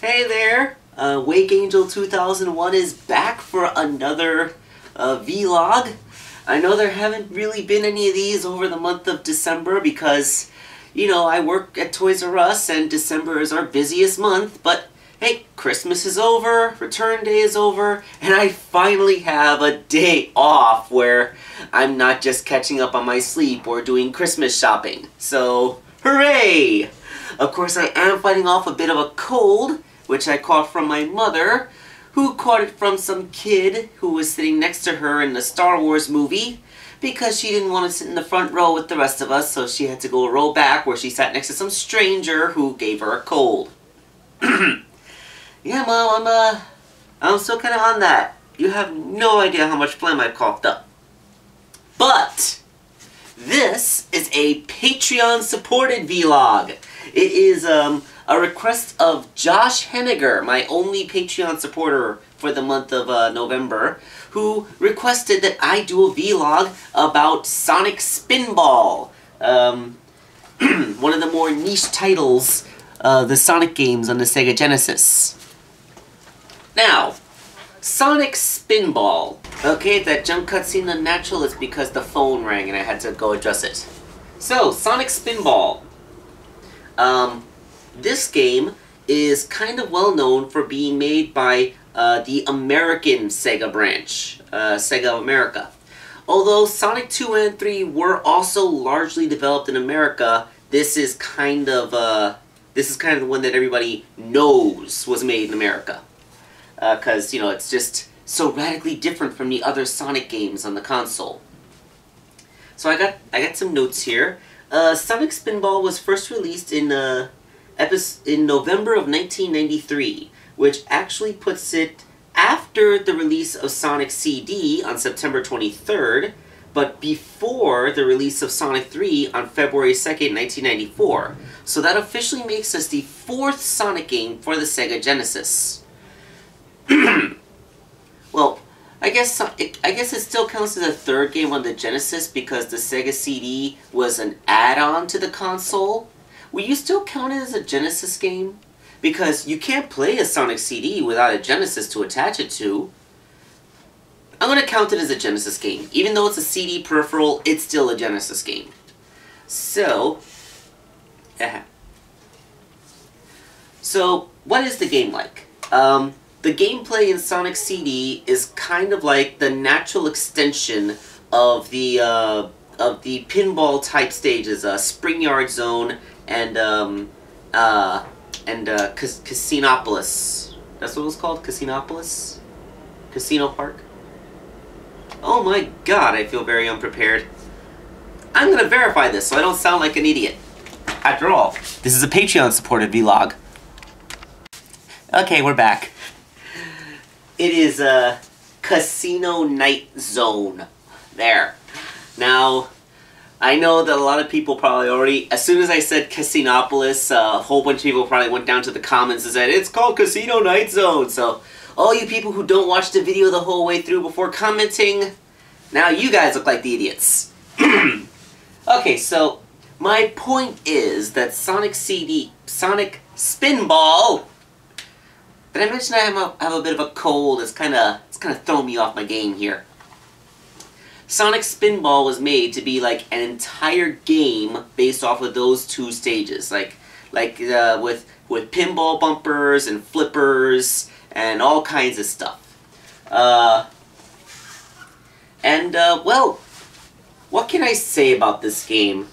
Hey there! Uh, Wake Angel 2001 is back for another uh, vlog. I know there haven't really been any of these over the month of December because, you know, I work at Toys R Us and December is our busiest month, but hey, Christmas is over, return day is over, and I finally have a day off where I'm not just catching up on my sleep or doing Christmas shopping. So, hooray! Of course, I am fighting off a bit of a cold, which I caught from my mother, who caught it from some kid who was sitting next to her in the Star Wars movie, because she didn't want to sit in the front row with the rest of us, so she had to go a row back where she sat next to some stranger who gave her a cold. yeah, Mom, I'm, uh, I'm still kind of on that. You have no idea how much phlegm I've coughed up. But, this is a Patreon-supported vlog. It is um, a request of Josh Henniger, my only Patreon supporter for the month of uh, November, who requested that I do a vlog about Sonic Spinball. Um, one of the more niche titles, uh, the Sonic games on the Sega Genesis. Now, Sonic Spinball. Okay, that jump cut cutscene unnatural is because the phone rang and I had to go address it. So, Sonic Spinball. Um, this game is kind of well known for being made by uh, the American Sega branch, uh, Sega America. Although Sonic 2 and 3 were also largely developed in America, this is kind of uh, this is kind of the one that everybody knows was made in America. Because, uh, you know, it's just so radically different from the other Sonic games on the console. So I got I got some notes here. Uh, Sonic Spinball was first released in uh, in November of 1993, which actually puts it after the release of Sonic CD on September 23rd, but before the release of Sonic 3 on February 2nd, 1994. So that officially makes us the fourth Sonic game for the Sega Genesis. well, I guess I guess it still counts as a third game on the Genesis because the Sega CD was an add-on to the console. Will you still count it as a Genesis game? Because you can't play a Sonic CD without a Genesis to attach it to. I'm going to count it as a Genesis game. Even though it's a CD peripheral, it's still a Genesis game. So, uh, so what is the game like? Um, the gameplay in Sonic CD is kind of like the natural extension of the uh, of the pinball type stages, uh, Spring Yard Zone and um, uh, and uh, Cas Casinopolis. That's what it was called, Casinopolis, Casino Park. Oh my God, I feel very unprepared. I'm gonna verify this so I don't sound like an idiot. After all, this is a Patreon supported vlog. Okay, we're back. It is a Casino Night Zone. There. Now, I know that a lot of people probably already, as soon as I said Casinopolis, uh, a whole bunch of people probably went down to the comments and said, it's called Casino Night Zone. So, all you people who don't watch the video the whole way through before commenting, now you guys look like the idiots. okay, so, my point is that Sonic CD, Sonic Spinball did I mention I have a, have a bit of a cold? It's kind of it's kind of throwing me off my game here. Sonic Spinball was made to be like an entire game based off of those two stages, like like uh, with with pinball bumpers and flippers and all kinds of stuff. Uh, and uh, well, what can I say about this game?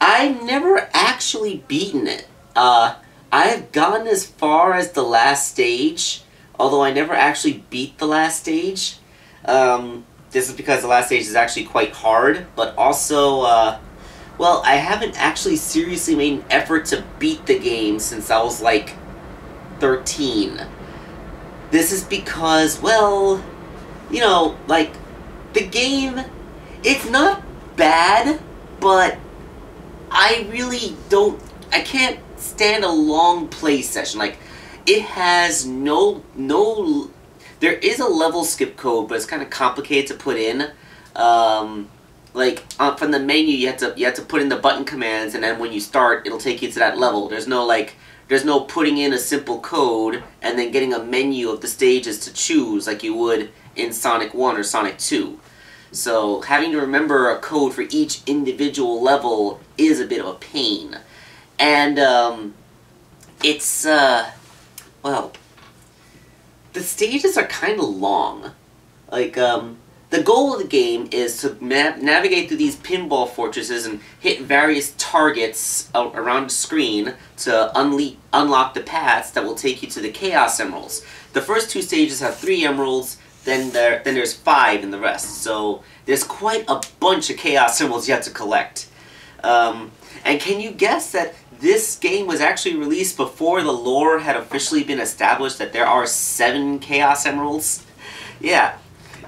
I've never actually beaten it. Uh, I have gone as far as the last stage, although I never actually beat the last stage. Um, this is because the last stage is actually quite hard, but also, uh, well, I haven't actually seriously made an effort to beat the game since I was like 13. This is because, well, you know, like, the game, it's not bad, but I really don't, I can't stand a long play session. Like, it has no, no, there is a level skip code, but it's kind of complicated to put in. Um, like, uh, from the menu, you have to, you have to put in the button commands, and then when you start, it'll take you to that level. There's no, like, there's no putting in a simple code and then getting a menu of the stages to choose like you would in Sonic 1 or Sonic 2. So having to remember a code for each individual level is a bit of a pain. And um, it's, uh, well, the stages are kind of long. Like, um, the goal of the game is to navigate through these pinball fortresses and hit various targets around the screen to unlock the paths that will take you to the Chaos Emeralds. The first two stages have three emeralds, then there then there's five in the rest. So there's quite a bunch of Chaos Emeralds yet to collect. Um, and can you guess that this game was actually released before the lore had officially been established that there are seven Chaos Emeralds? Yeah,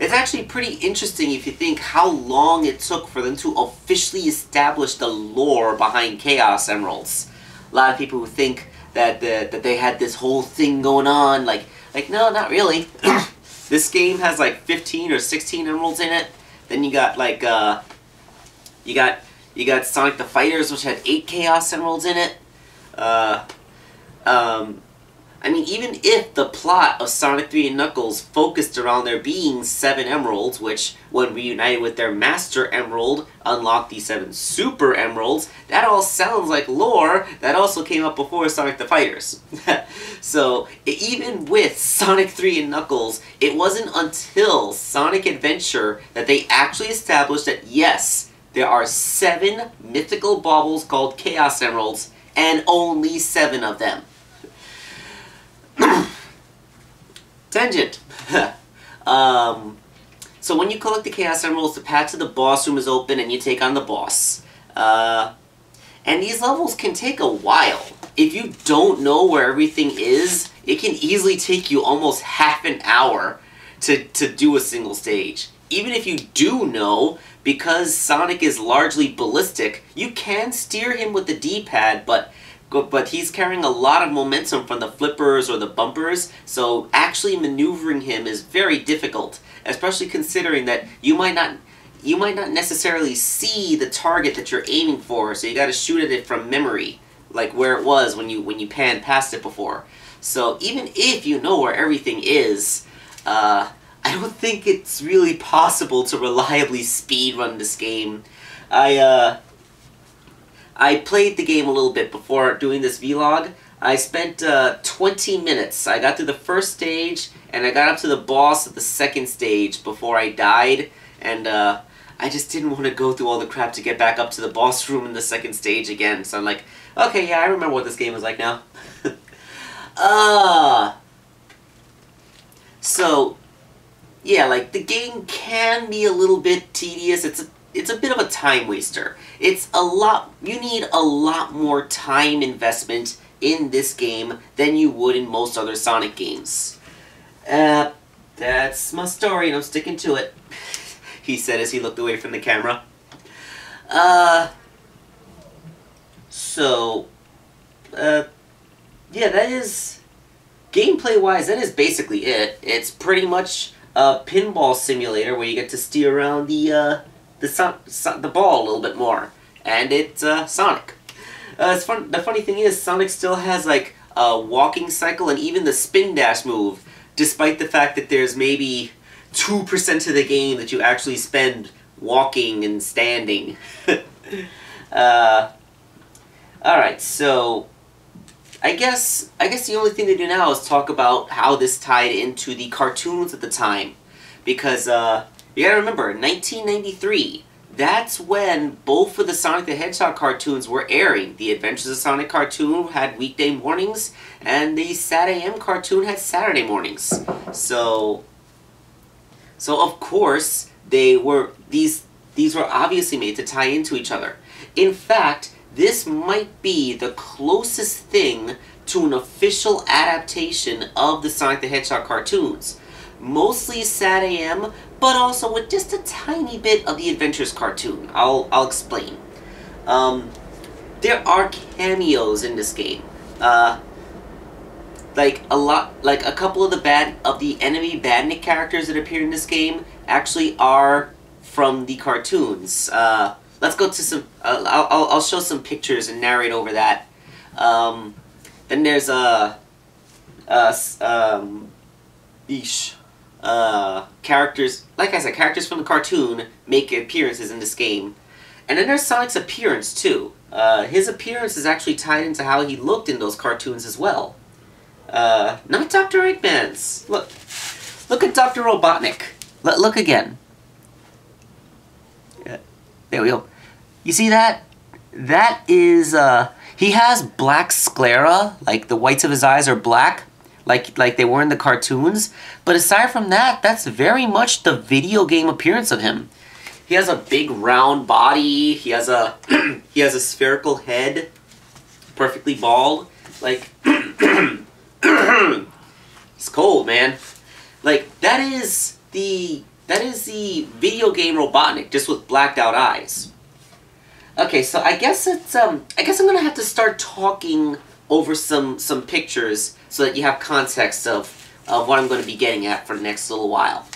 it's actually pretty interesting if you think how long it took for them to officially establish the lore behind Chaos Emeralds. A lot of people who think that the, that they had this whole thing going on, like like no, not really. this game has like 15 or 16 emeralds in it. Then you got like uh, you got you got Sonic the Fighters, which had eight Chaos Emeralds in it. Uh, um, I mean, even if the plot of Sonic 3 and Knuckles focused around there being seven emeralds, which, when reunited with their Master Emerald, unlocked the seven Super Emeralds, that all sounds like lore that also came up before Sonic the Fighters. so, even with Sonic 3 and Knuckles, it wasn't until Sonic Adventure that they actually established that, yes, there are seven mythical baubles called Chaos Emeralds, and only seven of them. Tangent. um, so when you collect the Chaos Emeralds, the path to the boss room is open and you take on the boss. Uh, and these levels can take a while. If you don't know where everything is, it can easily take you almost half an hour to, to do a single stage. Even if you do know, because Sonic is largely ballistic, you can steer him with the D-pad, but but he's carrying a lot of momentum from the flippers or the bumpers, so actually maneuvering him is very difficult, especially considering that you might not you might not necessarily see the target that you're aiming for, so you got to shoot at it from memory, like where it was when you when you panned past it before. So even if you know where everything is, uh, I don't think it's really possible to reliably speedrun this game. I uh, I played the game a little bit before doing this vlog. I spent uh, 20 minutes. I got through the first stage, and I got up to the boss of the second stage before I died, and uh, I just didn't want to go through all the crap to get back up to the boss room in the second stage again. So I'm like, okay, yeah, I remember what this game was like now. uh, so, yeah, like, the game can be a little bit tedious. It's a it's a bit of a time waster. It's a lot, you need a lot more time investment in this game than you would in most other Sonic games. Uh, that's my story and I'm sticking to it, he said as he looked away from the camera. Uh, so, uh, yeah, that is, gameplay-wise, that is basically it. It's pretty much a pinball simulator where you get to steer around the, uh, the son, son, the ball a little bit more, and it's uh, Sonic. Uh, it's fun. The funny thing is, Sonic still has like a walking cycle and even the spin dash move, despite the fact that there's maybe two percent of the game that you actually spend walking and standing. uh, all right, so I guess I guess the only thing to do now is talk about how this tied into the cartoons at the time, because. Uh, you gotta remember, 1993, that's when both of the Sonic the Hedgehog cartoons were airing. The Adventures of Sonic cartoon had weekday mornings, and the Sat AM cartoon had Saturday mornings. So, so of course, they were, these, these were obviously made to tie into each other. In fact, this might be the closest thing to an official adaptation of the Sonic the Hedgehog cartoons. Mostly Sat AM, but also with just a tiny bit of the Adventures cartoon. I'll, I'll explain. Um, there are cameos in this game. Uh, like a lot, like a couple of the bad of the enemy Badnik characters that appear in this game actually are from the cartoons. Uh, let's go to some. Uh, I'll I'll show some pictures and narrate over that. Um, Then there's uh, uh, um, uh, characters. Like I said, characters from the cartoon make appearances in this game, and then there's Sonic's appearance too. Uh, his appearance is actually tied into how he looked in those cartoons as well. Uh, not Dr. Eggman's. Look, look at Dr. Robotnik. L look again. There we go. You see that? That is, uh, he has black sclera, like the whites of his eyes are black, like like they were in the cartoons. But aside from that, that's very much the video game appearance of him. He has a big round body. He has a he has a spherical head, perfectly bald. Like it's cold, man. Like that is the that is the video game Robotnik, just with blacked out eyes. Okay, so I guess it's um I guess I'm gonna have to start talking over some some pictures so that you have context of of what I'm to be getting at for the next little while.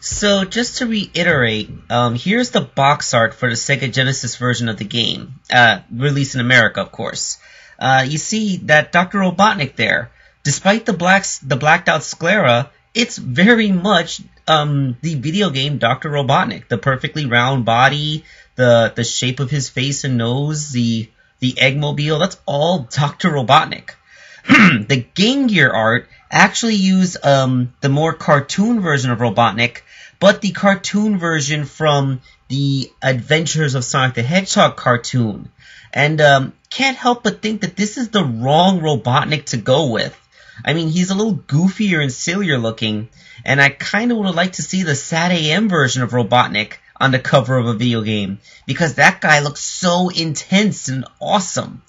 So just to reiterate, um, here's the box art for the Sega Genesis version of the game, uh, released in America, of course. Uh, you see that Dr. Robotnik there, despite the blacks, the blacked out sclera, it's very much um, the video game Dr. Robotnik. The perfectly round body, the the shape of his face and nose, the the Eggmobile, that's all Dr. Robotnik. the Game Gear art actually used um, the more cartoon version of Robotnik but the cartoon version from the Adventures of Sonic the Hedgehog cartoon. And um, can't help but think that this is the wrong Robotnik to go with. I mean, he's a little goofier and sillier looking, and I kind of would have liked to see the SatAM version of Robotnik on the cover of a video game, because that guy looks so intense and awesome.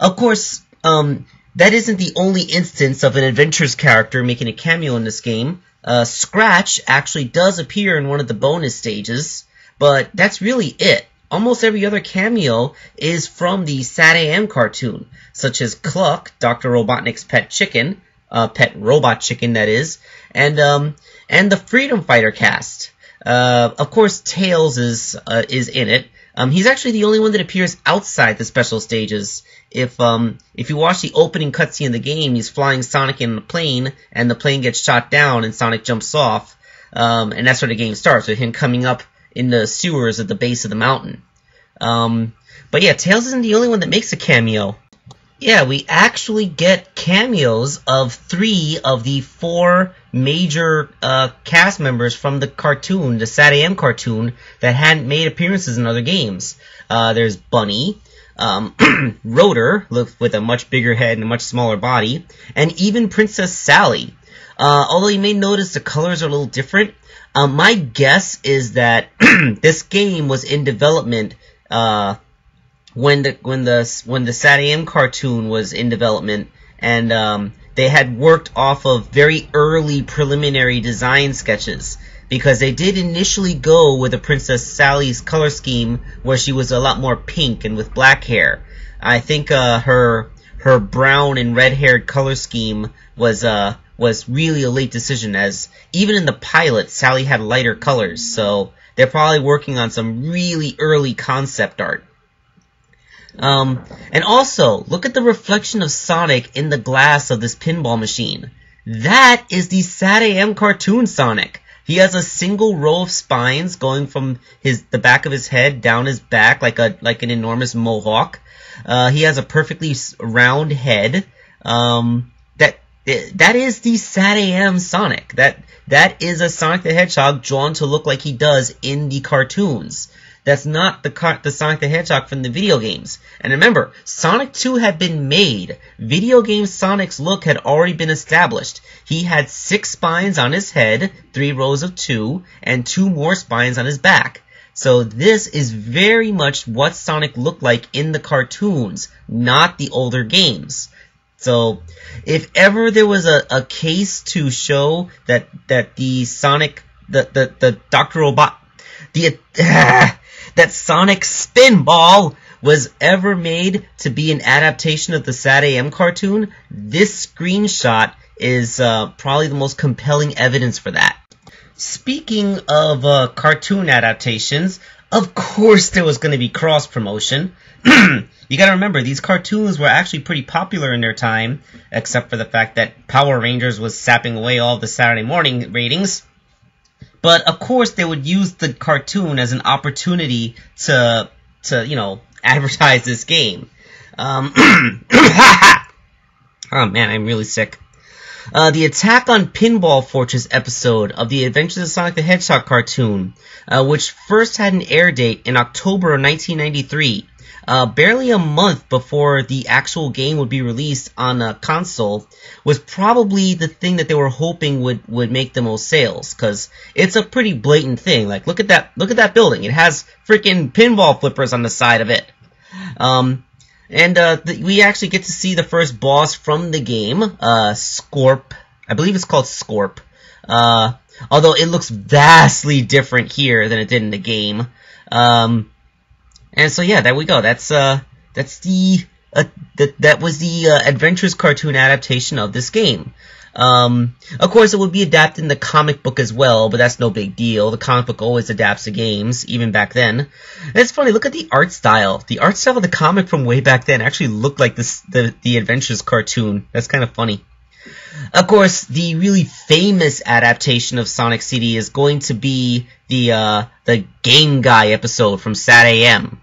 Of course, um, that isn't the only instance of an Adventures character making a cameo in this game. Uh, Scratch actually does appear in one of the bonus stages, but that's really it. Almost every other cameo is from the SatAM cartoon, such as Cluck, Dr. Robotnik's pet chicken, uh, pet robot chicken that is, and um, and the Freedom Fighter cast. Uh, of course, Tails is uh, is in it. Um, he's actually the only one that appears outside the special stages if um if you watch the opening cutscene of the game, he's flying Sonic in a plane, and the plane gets shot down, and Sonic jumps off, um, and that's where the game starts with him coming up in the sewers at the base of the mountain. Um, but yeah, Tails isn't the only one that makes a cameo. Yeah, we actually get cameos of three of the four major uh, cast members from the cartoon, the SatAM cartoon, that hadn't made appearances in other games. Uh, there's Bunny, um, Rotor, with a much bigger head and a much smaller body, and even Princess Sally. Uh, although you may notice the colors are a little different, um, my guess is that this game was in development uh, when the when the when the SatAM cartoon was in development, and um, they had worked off of very early preliminary design sketches because they did initially go with a Princess Sally's color scheme where she was a lot more pink and with black hair. I think uh, her her brown and red haired color scheme was uh was really a late decision as even in the pilot Sally had lighter colors so they're probably working on some really early concept art. Um, and also, look at the reflection of Sonic in the glass of this pinball machine. That is the SatAM cartoon Sonic. He has a single row of spines going from his the back of his head down his back like a like an enormous mohawk. Uh, he has a perfectly round head. Um, that that is the SatAM Sonic. That that is a Sonic the Hedgehog drawn to look like he does in the cartoons. That's not the, the Sonic the Hedgehog from the video games. And remember, Sonic 2 had been made. Video game Sonic's look had already been established. He had six spines on his head, three rows of two, and two more spines on his back. So this is very much what Sonic looked like in the cartoons, not the older games. So, if ever there was a, a case to show that that the Sonic, the the, the Doctor Robot, the uh, that Sonic Spinball was ever made to be an adaptation of the SatAM cartoon, this screenshot is uh, probably the most compelling evidence for that. Speaking of uh, cartoon adaptations, of course there was going to be cross promotion. you gotta remember, these cartoons were actually pretty popular in their time, except for the fact that Power Rangers was sapping away all the Saturday morning ratings. But of course, they would use the cartoon as an opportunity to, to you know, advertise this game. Um, oh man, I'm really sick. Uh, the Attack on Pinball Fortress episode of the Adventures of Sonic the Hedgehog cartoon, uh, which first had an air date in October of 1993, uh, barely a month before the actual game would be released on a console, was probably the thing that they were hoping would, would make the most sales, because it's a pretty blatant thing. Like, look at that, look at that building. It has freaking pinball flippers on the side of it. Um, and uh, we actually get to see the first boss from the game, uh, Scorp. I believe it's called Scorp. Uh, although it looks vastly different here than it did in the game. Um, and so yeah, there we go. That's uh, that's the uh, that that was the uh, Adventures cartoon adaptation of this game. Um, of course, it would be adapted in the comic book as well, but that's no big deal. The comic book always adapts the games, even back then. And it's funny, look at the art style. The art style of the comic from way back then actually looked like this, the, the Adventures cartoon. That's kind of funny. Of course, the really famous adaptation of Sonic CD is going to be the, uh, the Game Guy episode from Sat AM.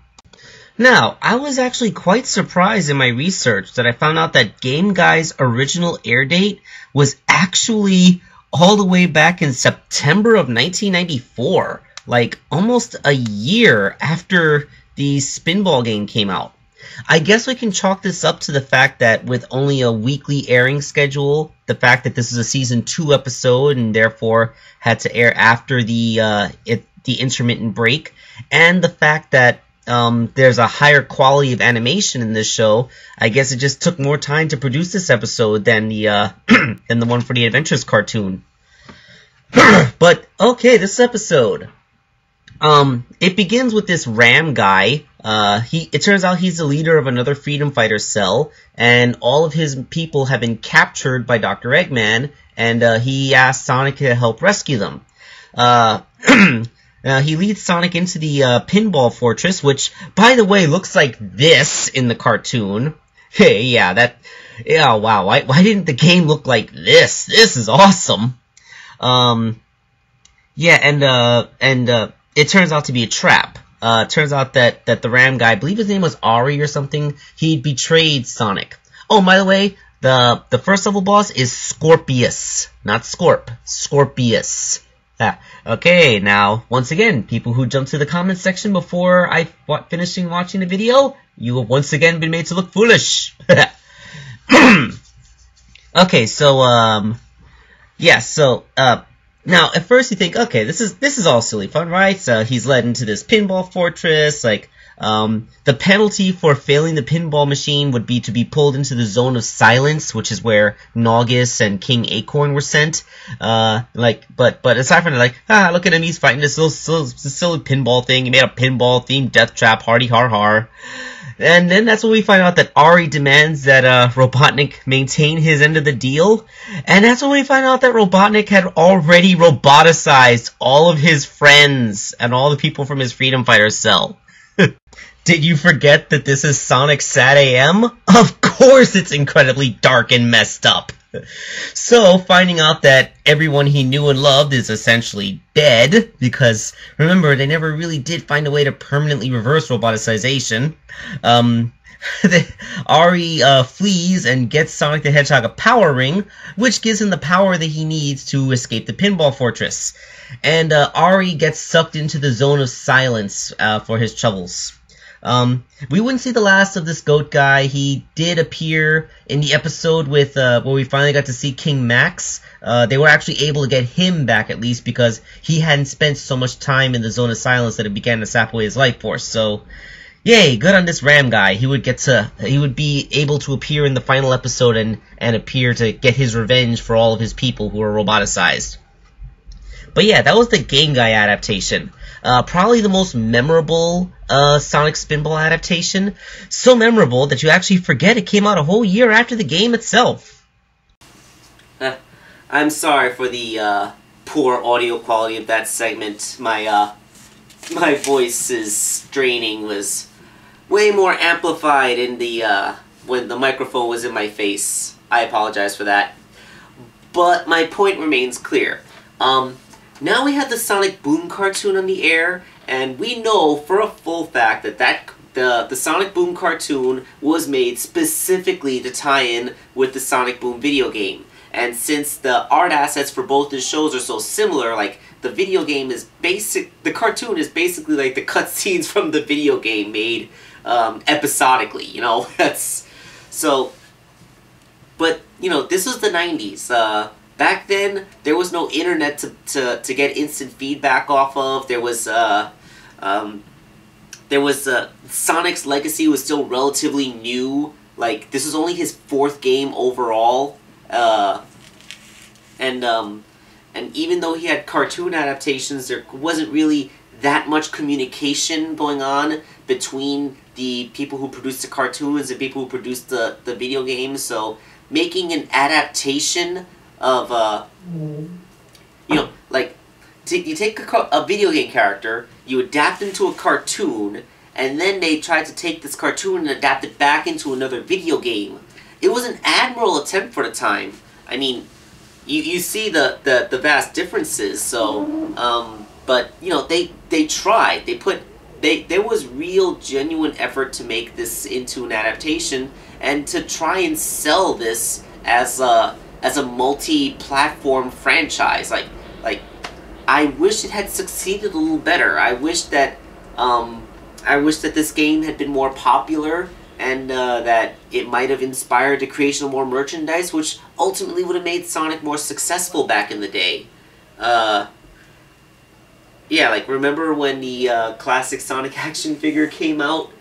Now, I was actually quite surprised in my research that I found out that Game Guy's original air date was actually all the way back in September of 1994, like almost a year after the Spinball game came out. I guess we can chalk this up to the fact that with only a weekly airing schedule, the fact that this is a season two episode and therefore had to air after the uh, it, the intermittent break, and the fact that um, there's a higher quality of animation in this show. I guess it just took more time to produce this episode than the uh, than the one for the Adventures cartoon. but okay, this episode. Um, it begins with this Ram guy. Uh, he it turns out he's the leader of another freedom fighter cell, and all of his people have been captured by Dr. Eggman, and uh, he asks Sonic to help rescue them. Uh, Uh, he leads Sonic into the uh, pinball fortress, which, by the way, looks like this in the cartoon. Hey, yeah, that, yeah, wow, why, why didn't the game look like this? This is awesome. Um, yeah, and, uh, and, uh, it turns out to be a trap. Uh, turns out that, that the Ram guy, I believe his name was Ari or something, he betrayed Sonic. Oh, by the way, the, the first level boss is Scorpius, not Scorp, Scorpius. Ah, okay, now, once again, people who jumped to the comments section before I finishing watching the video, you have once again been made to look foolish. okay, so, um, yeah, so, uh, now, at first you think, okay, this is, this is all silly fun, right? So, he's led into this pinball fortress, like, um, the penalty for failing the pinball machine would be to be pulled into the zone of silence, which is where Naugus and King Acorn were sent. Uh, like, but but aside from that, like, ah, look at him, he's fighting this little, silly, silly pinball thing. He made a pinball themed death trap, hardy har har. And then that's when we find out that Ari demands that uh, Robotnik maintain his end of the deal. And that's when we find out that Robotnik had already roboticized all of his friends and all the people from his Freedom Fighter cell. Did you forget that this is Sonic SatAM? Of course it's incredibly dark and messed up. So, finding out that everyone he knew and loved is essentially dead, because remember, they never really did find a way to permanently reverse roboticization, um, Ari uh, flees and gets Sonic the Hedgehog a power ring, which gives him the power that he needs to escape the pinball fortress. And uh, Ari gets sucked into the zone of silence uh, for his troubles. Um, we wouldn't see the last of this goat guy. He did appear in the episode with uh, where we finally got to see King Max. Uh, they were actually able to get him back at least because he hadn't spent so much time in the zone of silence that it began to sap away his life force. So yay, good on this Ram guy. He would get to, he would be able to appear in the final episode and, and appear to get his revenge for all of his people who were roboticized. But yeah, that was the Game Guy adaptation. Uh, probably the most memorable uh, Sonic Spinball adaptation. So memorable that you actually forget it came out a whole year after the game itself. I'm sorry for the uh, poor audio quality of that segment. My uh, my voice's straining was way more amplified in the uh, when the microphone was in my face. I apologize for that. But my point remains clear. Um, now we have the Sonic Boom cartoon on the air, and we know for a full fact that that the, the Sonic Boom cartoon was made specifically to tie in with the Sonic Boom video game. And since the art assets for both the shows are so similar, like the video game is basic, the cartoon is basically like the cutscenes from the video game made um, episodically. You know, that's so. But you know, this was the '90s. Uh, back then, there was no internet to, to, to get instant feedback off of. There was uh, um, there was uh, Sonic's legacy was still relatively new. Like this was only his fourth game overall, uh, and um, and even though he had cartoon adaptations, there wasn't really that much communication going on between the people who produced the cartoons and people who produced the, the video games. So making an adaptation of, uh, you know, like, you take a, a video game character, you adapt him to a cartoon, and then they tried to take this cartoon and adapt it back into another video game. It was an admirable attempt for the time. I mean, you, you see the, the, the vast differences, so, um, but, you know, they, they tried. They put they, there was real genuine effort to make this into an adaptation and to try and sell this as a as a multi-platform franchise. Like like I wish it had succeeded a little better. I wish that um, I wish that this game had been more popular and uh, that it might have inspired the creation of more merchandise which ultimately would have made Sonic more successful back in the day. Uh, yeah, like remember when the uh, classic Sonic action figure came out,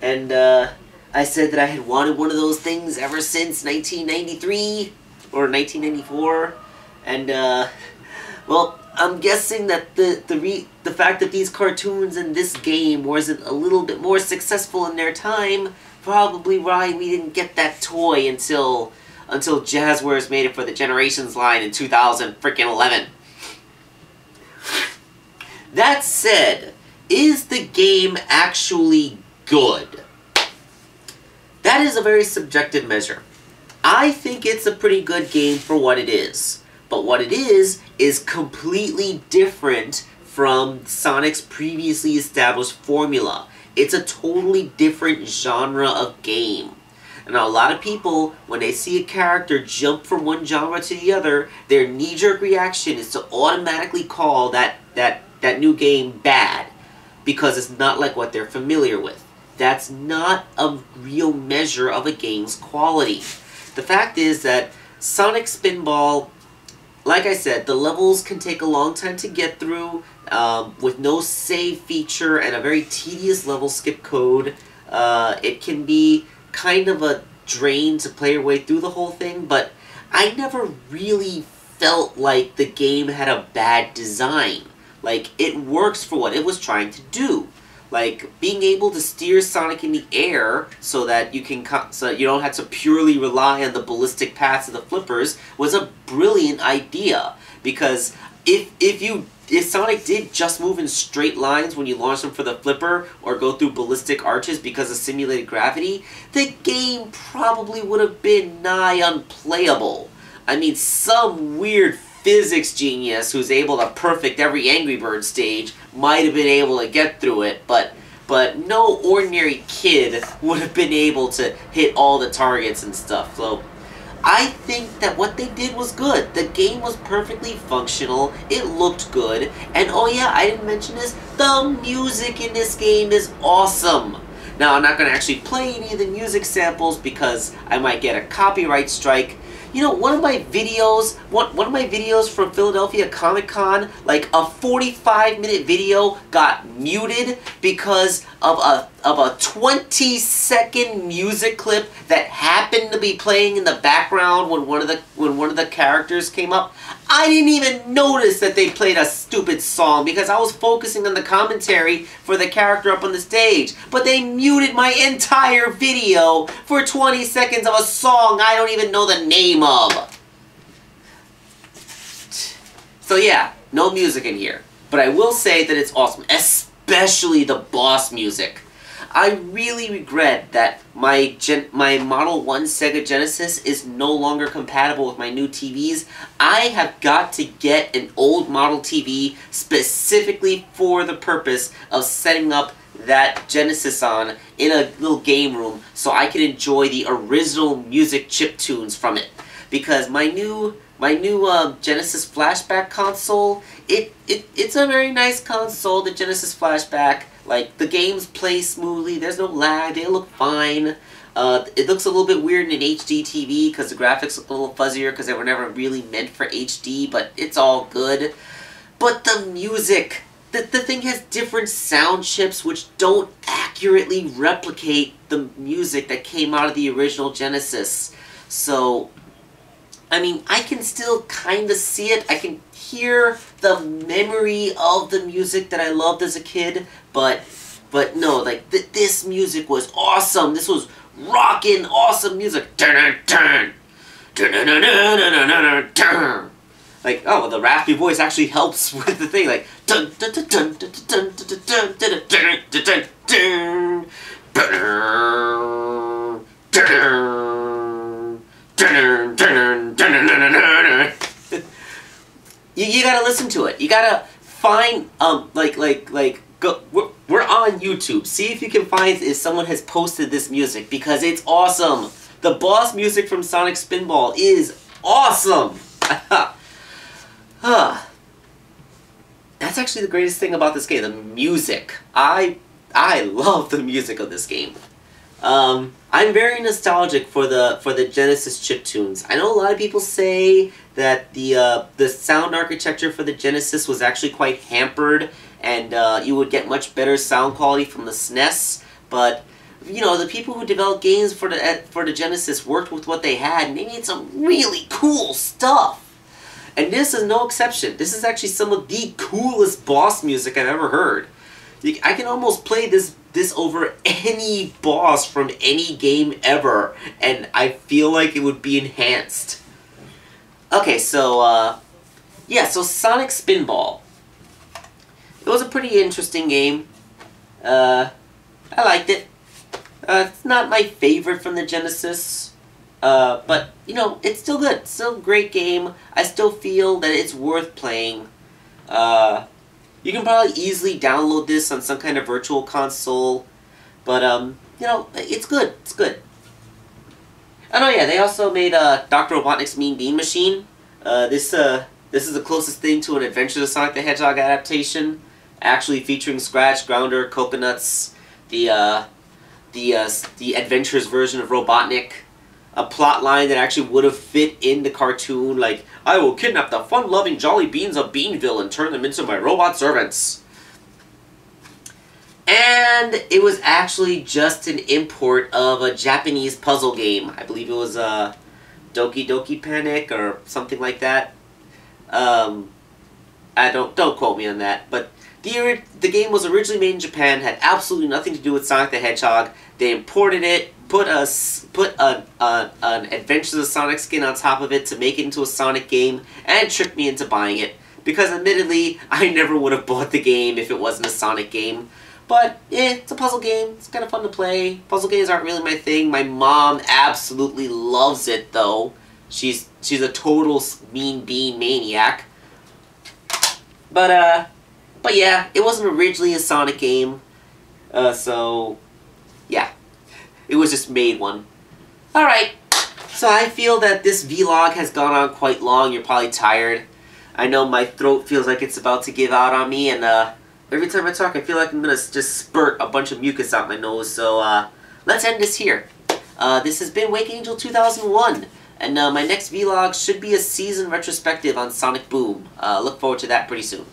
and uh, I said that I had wanted one of those things ever since 1993 or 1994, and uh, well, I'm guessing that the the re the fact that these cartoons and this game wasn't a little bit more successful in their time probably why we didn't get that toy until until Jazwares made it for the Generations line in 2000 freaking 11. That said, is the game actually good? That is a very subjective measure. I think it's a pretty good game for what it is. But what it is, is completely different from Sonic's previously established formula. It's a totally different genre of game. And a lot of people, when they see a character jump from one genre to the other, their knee-jerk reaction is to automatically call that, that that new game bad because it's not like what they're familiar with. That's not a real measure of a game's quality. The fact is that Sonic Spinball, like I said, the levels can take a long time to get through um, with no save feature and a very tedious level skip code. Uh, it can be kind of a drain to play your way through the whole thing, but I never really felt like the game had a bad design. Like, it works for what it was trying to do. Like, being able to steer Sonic in the air so that you can so you don't have to purely rely on the ballistic paths of the flippers was a brilliant idea. Because if if you if Sonic did just move in straight lines when you launch him for the flipper or go through ballistic arches because of simulated gravity, the game probably would have been nigh unplayable. I mean, some weird physics genius who's able to perfect every Angry Bird stage might have been able to get through it, but but no ordinary kid would have been able to hit all the targets and stuff. So I think that what they did was good. The game was perfectly functional, it looked good, and oh yeah, I didn't mention this, the music in this game is awesome. Now, I'm not going to actually play any of the music samples because I might get a copyright strike, you know, one of my videos, one, one of my videos from Philadelphia Comic Con, like a 45 minute video got muted because of a, of a 20 second music clip that happened to be playing in the background when one of the, when one of the characters came up. I didn't even notice that they played a stupid song because I was focusing on the commentary for the character up on the stage. But they muted my entire video for 20 seconds of a song I don't even know the name of. So yeah, no music in here. But I will say that it's awesome, especially the boss music. I really regret that my Gen- my Model 1 Sega Genesis is no longer compatible with my new TVs. I have got to get an old model TV specifically for the purpose of setting up that Genesis on in a little game room so I can enjoy the original music chip tunes from it. Because my new my new uh, Genesis Flashback console, it, it it's a very nice console, the Genesis Flashback. Like, the games play smoothly, there's no lag, they look fine. Uh, it looks a little bit weird in an HD TV because the graphics look a little fuzzier because they were never really meant for HD, but it's all good. But the music, the, the thing has different sound chips which don't accurately replicate the music that came out of the original Genesis. So, I mean, I can still kind of see it. I can hear the memory of the music that I loved as a kid, but but no, like th this music was awesome. This was rockin' awesome music. Like oh the raspy voice actually helps with the thing like you, you gotta listen to it. You gotta find um like like like go we're, we're on YouTube. See if you can find if someone has posted this music because it's awesome. The boss music from Sonic Spinball is awesome. Huh. That's actually the greatest thing about this game, the music. I I love the music of this game. Um, I'm very nostalgic for the for the Genesis chip tunes. I know a lot of people say that the uh, the sound architecture for the Genesis was actually quite hampered, and uh, you would get much better sound quality from the SNES. But you know, the people who developed games for the for the Genesis worked with what they had, and they made some really cool stuff. And this is no exception. This is actually some of the coolest boss music I've ever heard. I can almost play this this over any boss from any game ever, and I feel like it would be enhanced. Okay, so, uh, yeah, so Sonic Spinball. It was a pretty interesting game. Uh, I liked it. Uh, it's not my favorite from the Genesis. Uh, but, you know, it's still good. It's still a great game. I still feel that it's worth playing. Uh, you can probably easily download this on some kind of virtual console. But, um, you know, it's good. It's good. Oh, yeah, they also made uh, Dr. Robotnik's Mean Bean Machine. Uh, this, uh, this is the closest thing to an Adventures of Sonic the Hedgehog adaptation. Actually featuring Scratch, Grounder, Coconuts, the, uh, the, uh, the Adventures version of Robotnik a plot line that actually would have fit in the cartoon, like, I will kidnap the fun-loving jolly beans of Beanville and turn them into my robot servants. And it was actually just an import of a Japanese puzzle game. I believe it was uh, Doki Doki Panic or something like that. Um, I don't don't quote me on that, but the the game was originally made in Japan, had absolutely nothing to do with Sonic the Hedgehog. They imported it, put a put a, a, an Adventures of Sonic skin on top of it to make it into a Sonic game, and tricked me into buying it. Because admittedly, I never would have bought the game if it wasn't a Sonic game. But, eh, it's a puzzle game. It's kind of fun to play. Puzzle games aren't really my thing. My mom absolutely loves it, though. She's she's a total mean bean maniac. But, uh, but yeah, it wasn't originally a Sonic game. Uh, so, yeah. It was just made one. Alright, so I feel that this vlog has gone on quite long. You're probably tired. I know my throat feels like it's about to give out on me, and uh, every time I talk, I feel like I'm to just spurt a bunch of mucus out my nose. So uh, let's end this here. Uh, this has been Wake Angel 2001, and uh, my next vlog should be a season retrospective on Sonic Boom. Uh, look forward to that pretty soon.